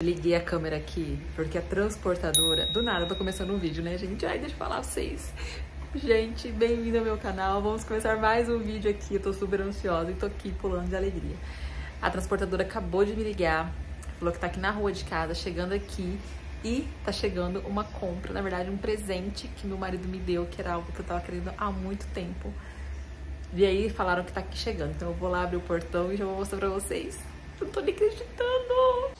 Liguei a câmera aqui porque a transportadora. Do nada, eu tô começando um vídeo, né, gente? Ai, deixa eu falar pra vocês. Gente, bem-vindo ao meu canal. Vamos começar mais um vídeo aqui. Eu tô super ansiosa e tô aqui pulando de alegria. A transportadora acabou de me ligar, falou que tá aqui na rua de casa, chegando aqui. E tá chegando uma compra, na verdade, um presente que meu marido me deu, que era algo que eu tava querendo há muito tempo. E aí falaram que tá aqui chegando. Então eu vou lá abrir o portão e já vou mostrar pra vocês. Eu não tô nem acreditando!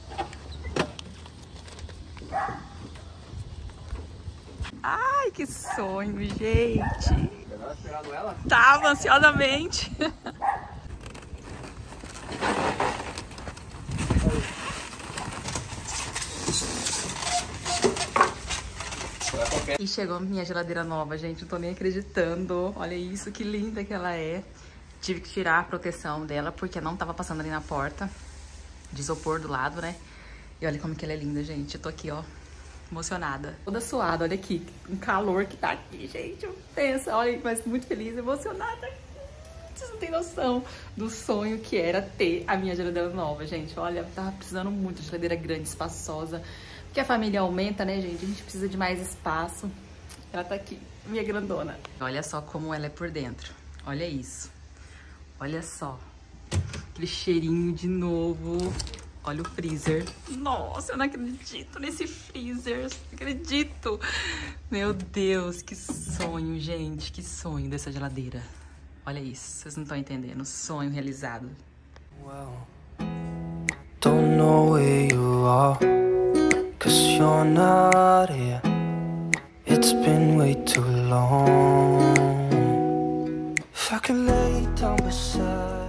Ai, que sonho, gente! Tava ansiosamente. E chegou minha geladeira nova, gente. Não tô nem acreditando. Olha isso, que linda que ela é. Tive que tirar a proteção dela porque não tava passando ali na porta. De isopor do lado, né? E olha como que ela é linda, gente. Eu tô aqui, ó, emocionada. Toda suada, olha aqui. Um calor que tá aqui, gente. Pensa, olha, mas muito feliz, emocionada. Vocês não têm noção do sonho que era ter a minha geladeira nova, gente. Olha, tava precisando muito de geladeira grande, espaçosa. Porque a família aumenta, né, gente? A gente precisa de mais espaço. Ela tá aqui, minha grandona. Olha só como ela é por dentro. Olha isso. Olha só. Aquele cheirinho de novo. Olha o freezer. Nossa, eu não acredito nesse freezer. Não acredito. Meu Deus, que sonho, gente. Que sonho dessa geladeira. Olha isso. Vocês não estão entendendo. Sonho realizado. Well, don't know where you are, cause you're not here. It's been way too long. If I could lay down beside.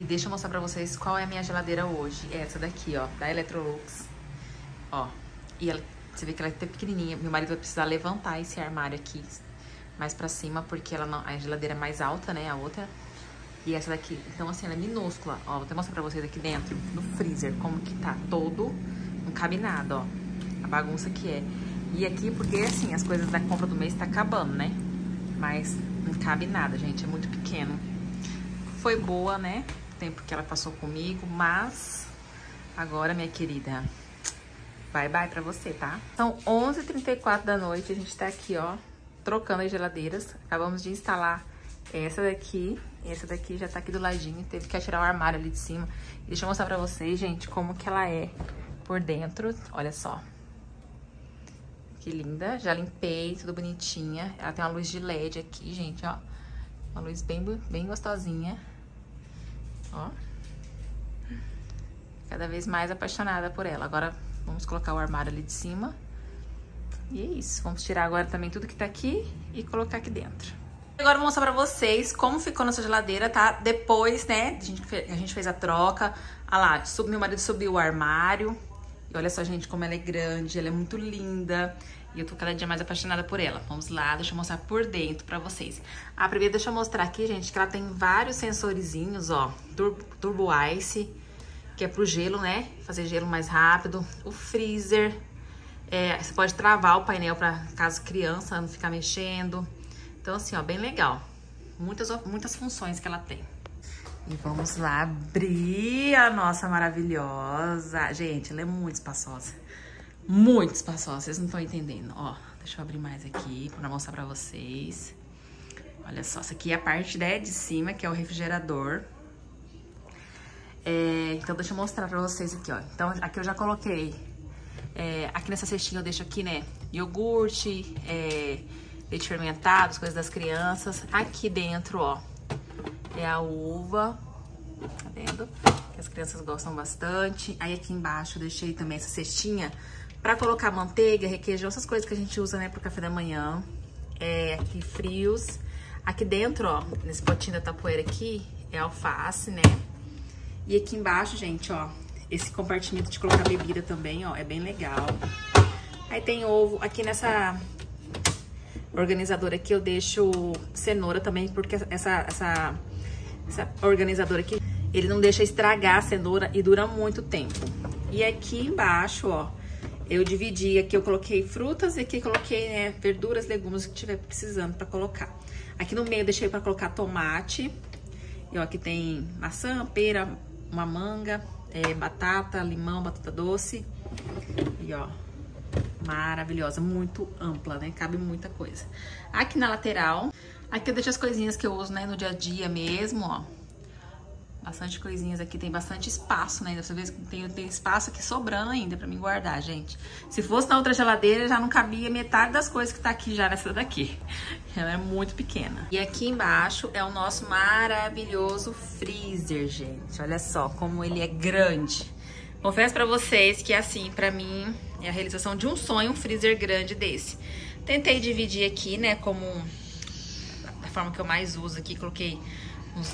E deixa eu mostrar pra vocês qual é a minha geladeira hoje. É essa daqui, ó, da Electrolux. Ó, e ela, você vê que ela é até pequenininha. Meu marido vai precisar levantar esse armário aqui mais pra cima, porque ela não, a geladeira é mais alta, né, a outra. E essa daqui, então assim, ela é minúscula. Ó, vou até mostrar pra vocês aqui dentro, no freezer, como que tá todo, não cabe nada, ó. A bagunça que é. E aqui, porque assim, as coisas da compra do mês tá acabando, né? Mas não cabe nada, gente, é muito pequeno. Foi boa, né? Tempo que ela passou comigo, mas agora, minha querida, bye bye pra você, tá? São 11h34 da noite, a gente tá aqui, ó, trocando as geladeiras. Acabamos de instalar essa daqui, essa daqui já tá aqui do ladinho, teve que tirar o armário ali de cima. Deixa eu mostrar pra vocês, gente, como que ela é por dentro, olha só. Que linda, já limpei, tudo bonitinha. Ela tem uma luz de LED aqui, gente, ó. Uma luz bem, bem gostosinha. Ó. Cada vez mais apaixonada por ela. Agora, vamos colocar o armário ali de cima. E é isso. Vamos tirar agora também tudo que tá aqui e colocar aqui dentro. Agora eu vou mostrar pra vocês como ficou nossa geladeira, tá? Depois, né, a gente, fez, a gente fez a troca. Olha lá, sub, meu marido subiu o armário. E olha só, gente, como ela é grande, ela é muito linda. E eu tô cada dia mais apaixonada por ela. Vamos lá, deixa eu mostrar por dentro pra vocês. Ah, primeiro deixa eu mostrar aqui, gente, que ela tem vários sensorizinhos, ó. Turbo, Turbo Ice, que é pro gelo, né? Fazer gelo mais rápido. O freezer. É, você pode travar o painel pra caso criança não ficar mexendo. Então, assim, ó, bem legal. Muitas, muitas funções que ela tem. E vamos lá abrir a nossa maravilhosa. Gente, ela é muito espaçosa. Muito espaçosa, vocês não estão entendendo. Ó, deixa eu abrir mais aqui pra mostrar pra vocês. Olha só, essa aqui é a parte né, de cima, que é o refrigerador. É, então, deixa eu mostrar pra vocês aqui, ó. Então, aqui eu já coloquei... É, aqui nessa cestinha eu deixo aqui, né, iogurte, é, leite fermentado, as coisas das crianças. Aqui dentro, ó, é a uva, tá vendo? Que as crianças gostam bastante. Aí aqui embaixo eu deixei também essa cestinha pra colocar manteiga, requeijão, essas coisas que a gente usa, né, pro café da manhã. É, aqui frios. Aqui dentro, ó, nesse potinho da tapoeira aqui, é alface, né? E aqui embaixo, gente, ó, esse compartimento de colocar bebida também, ó, é bem legal. Aí tem ovo. Aqui nessa organizadora aqui eu deixo cenoura também, porque essa, essa, essa organizadora aqui, ele não deixa estragar a cenoura e dura muito tempo. E aqui embaixo, ó, eu dividi, aqui eu coloquei frutas e aqui coloquei, né, verduras, legumes que tiver precisando pra colocar. Aqui no meio deixei pra colocar tomate. E ó, aqui tem maçã, pera, uma manga, é, batata, limão, batata doce. E ó, maravilhosa, muito ampla, né? Cabe muita coisa. Aqui na lateral, aqui eu deixo as coisinhas que eu uso, né, no dia a dia mesmo, ó. Bastante coisinhas aqui, tem bastante espaço, né? Vê que tem, tem espaço aqui sobrando ainda pra mim guardar, gente. Se fosse na outra geladeira, já não cabia metade das coisas que tá aqui já nessa daqui. Ela é muito pequena. E aqui embaixo é o nosso maravilhoso freezer, gente. Olha só como ele é grande. Confesso pra vocês que, assim, pra mim, é a realização de um sonho um freezer grande desse. Tentei dividir aqui, né, como da forma que eu mais uso aqui. Coloquei uns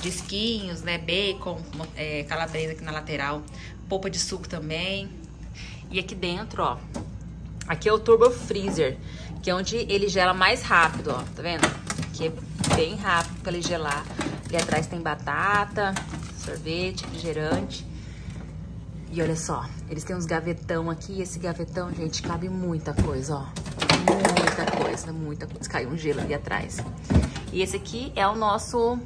disquinhos, né? Bacon, é, calabresa aqui na lateral, polpa de suco também. E aqui dentro, ó, aqui é o Turbo Freezer, que é onde ele gela mais rápido, ó, tá vendo? Aqui é bem rápido pra ele gelar. Ali atrás tem batata, sorvete, refrigerante. E olha só, eles têm uns gavetão aqui, e esse gavetão, gente, cabe muita coisa, ó. Muita coisa, muita coisa. Caiu um gelo ali atrás. E esse aqui é o nosso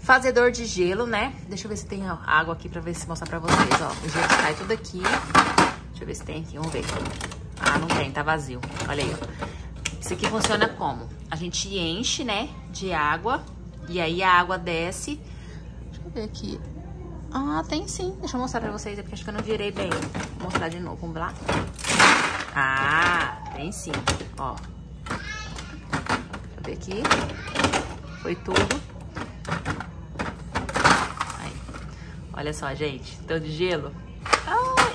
Fazedor de gelo, né? Deixa eu ver se tem água aqui pra ver se mostrar pra vocês, ó. O gelo cai tudo aqui. Deixa eu ver se tem aqui, vamos ver. Ah, não tem, tá vazio. Olha aí, ó. Isso aqui funciona como? A gente enche, né, de água. E aí a água desce. Deixa eu ver aqui. Ah, tem sim. Deixa eu mostrar pra vocês, é porque acho que eu não virei bem. Vou mostrar de novo, vamos lá. Ah, tem sim, ó. Deixa eu ver aqui. Foi tudo. Olha só, gente, de gelo.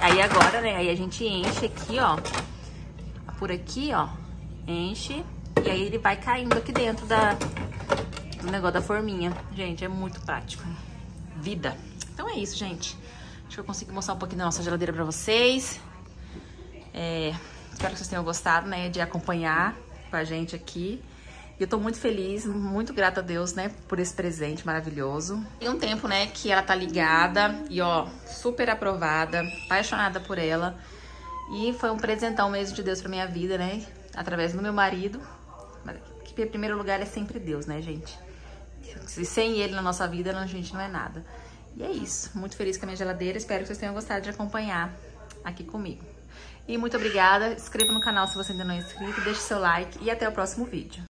Aí agora, né, aí a gente enche aqui, ó. Por aqui, ó, enche. E aí ele vai caindo aqui dentro da, do negócio da forminha. Gente, é muito prático. Vida. Então é isso, gente. Acho que eu consegui mostrar um pouquinho da nossa geladeira pra vocês. É, espero que vocês tenham gostado, né, de acompanhar com a gente aqui. E eu tô muito feliz, muito grata a Deus, né, por esse presente maravilhoso. Tem um tempo, né, que ela tá ligada e, ó, super aprovada, apaixonada por ela. E foi um presentão mesmo de Deus pra minha vida, né, através do meu marido. Que em primeiro lugar é sempre Deus, né, gente? E sem ele na nossa vida, a gente não é nada. E é isso. Muito feliz com a minha geladeira. Espero que vocês tenham gostado de acompanhar aqui comigo. E muito obrigada. Inscreva no canal se você ainda não é inscrito. Deixe seu like e até o próximo vídeo.